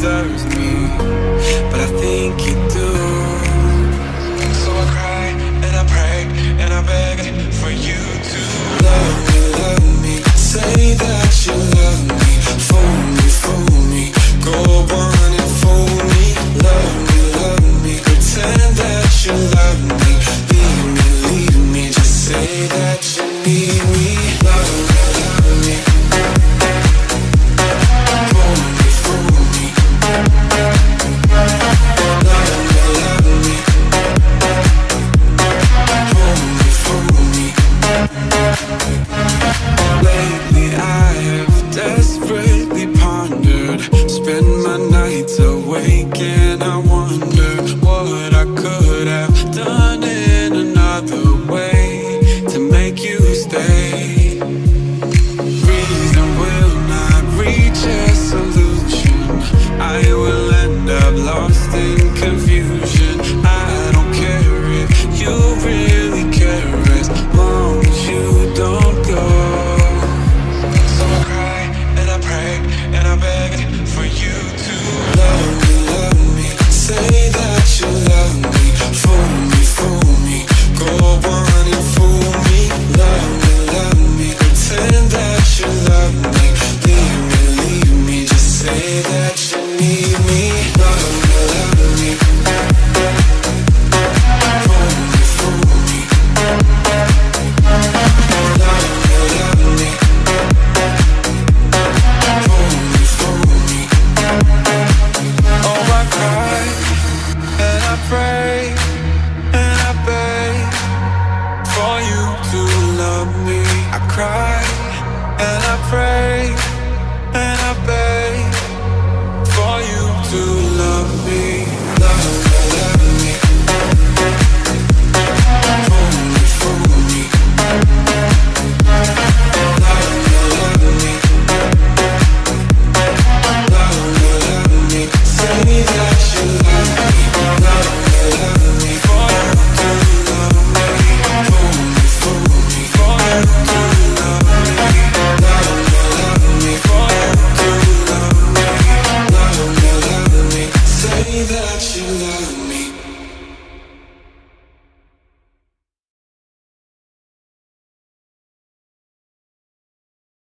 deserves me. wondered Spend my nights awake and I wonder What I could have done in another way To make you stay. Reason will not reach a solution. I will end up lost and confused. from me. I cry and I pray and I beg for you to love me, love me, love me. Fool me, fool me. Love me, love me. Love me, love me. Say that you love me.